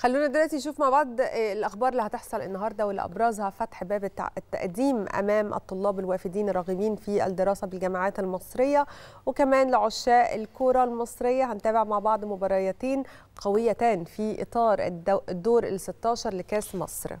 خلونا دلوقتي نشوف مع بعض الأخبار اللي هتحصل النهارده واللي أبرزها فتح باب التقديم أمام الطلاب الوافدين الراغبين في الدراسة بالجامعات المصرية وكمان لعشاق الكره المصرية. هنتابع مع بعض مباريتين قويتان في إطار الدور ال 16 لكأس مصر.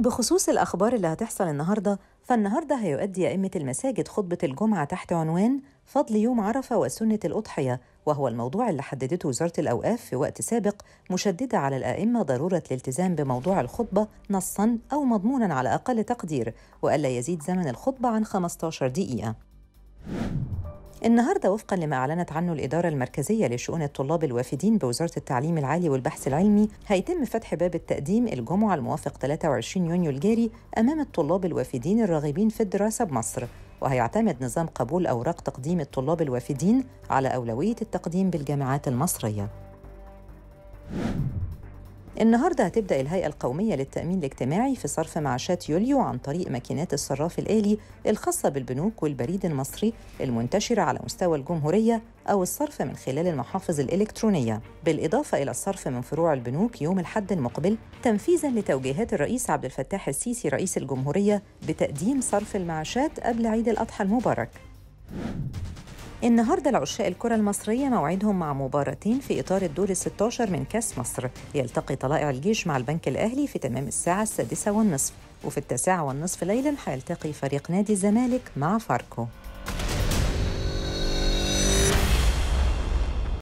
بخصوص الأخبار اللي هتحصل النهاردة فالنهاردة هيؤدي أئمة المساجد خطبة الجمعة تحت عنوان فضل يوم عرفة وسنة الأضحية وهو الموضوع اللي حددته وزارة الأوقاف في وقت سابق مشددة على الأئمة ضرورة الالتزام بموضوع الخطبة نصاً أو مضموناً على أقل تقدير وألا يزيد زمن الخطبة عن 15 دقيقة. النهارده وفقا لما أعلنت عنه الإدارة المركزية لشؤون الطلاب الوافدين بوزارة التعليم العالي والبحث العلمي هيتم فتح باب التقديم الجمعة الموافق 23 يونيو الجاري أمام الطلاب الوافدين الراغبين في الدراسة بمصر. وهيعتمد نظام قبول أوراق تقديم الطلاب الوافدين على أولوية التقديم بالجامعات المصرية. النهارده هتبدأ الهيئة القومية للتأمين الاجتماعي في صرف معاشات يوليو عن طريق ماكينات الصراف الآلي الخاصة بالبنوك والبريد المصري المنتشرة على مستوى الجمهورية أو الصرف من خلال المحافظ الإلكترونية. بالإضافة إلى الصرف من فروع البنوك يوم الحد المقبل تنفيذا لتوجيهات الرئيس عبد الفتاح السيسي رئيس الجمهورية بتقديم صرف المعاشات قبل عيد الأضحى المبارك. النهارده العشاق الكرة المصرية موعدهم مع مباراتين في إطار الدور ال 16 من كأس مصر، يلتقي طلائع الجيش مع البنك الأهلي في تمام الساعة السادسة والنصف، وفي التاسعة والنصف ليلا هيلتقي فريق نادي الزمالك مع فاركو.